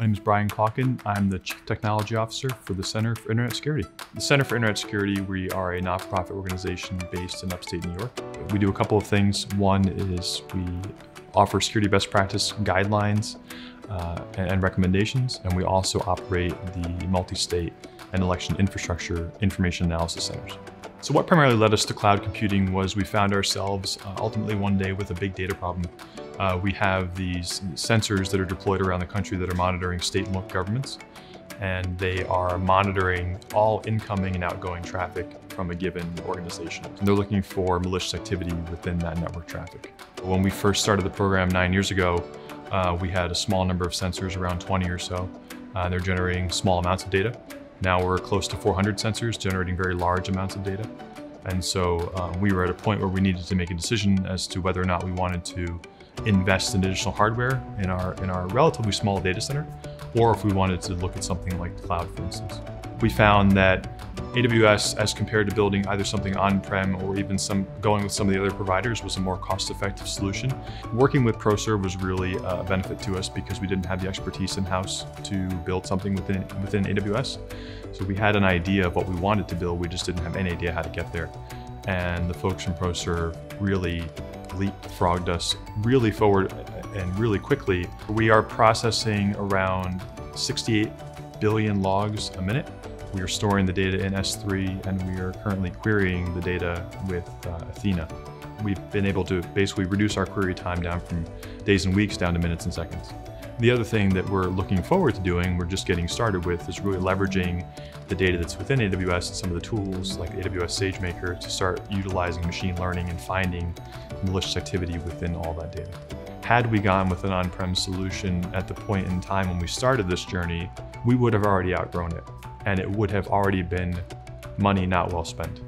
My name is Brian Calkin. I'm the Chief Technology Officer for the Center for Internet Security. The Center for Internet Security, we are a nonprofit organization based in upstate New York. We do a couple of things. One is we offer security best practice guidelines uh, and recommendations, and we also operate the multi-state and election infrastructure information analysis centers. So what primarily led us to cloud computing was we found ourselves uh, ultimately one day with a big data problem. Uh, we have these sensors that are deployed around the country that are monitoring state and local governments, and they are monitoring all incoming and outgoing traffic from a given organization. And they're looking for malicious activity within that network traffic. When we first started the program nine years ago, uh, we had a small number of sensors, around 20 or so. Uh, they're generating small amounts of data. Now we're close to 400 sensors generating very large amounts of data. And so um, we were at a point where we needed to make a decision as to whether or not we wanted to invest in additional hardware in our, in our relatively small data center, or if we wanted to look at something like cloud, for instance. We found that AWS, as compared to building either something on-prem or even some going with some of the other providers, was a more cost-effective solution. Working with ProServe was really a benefit to us because we didn't have the expertise in-house to build something within, within AWS. So we had an idea of what we wanted to build, we just didn't have any idea how to get there. And the folks from ProServe really leapfrogged us really forward and really quickly. We are processing around 68 billion logs a minute we are storing the data in S3 and we are currently querying the data with uh, Athena. We've been able to basically reduce our query time down from days and weeks down to minutes and seconds. The other thing that we're looking forward to doing, we're just getting started with, is really leveraging the data that's within AWS and some of the tools like AWS SageMaker to start utilizing machine learning and finding malicious activity within all that data. Had we gone with an on-prem solution at the point in time when we started this journey, we would have already outgrown it and it would have already been money not well spent.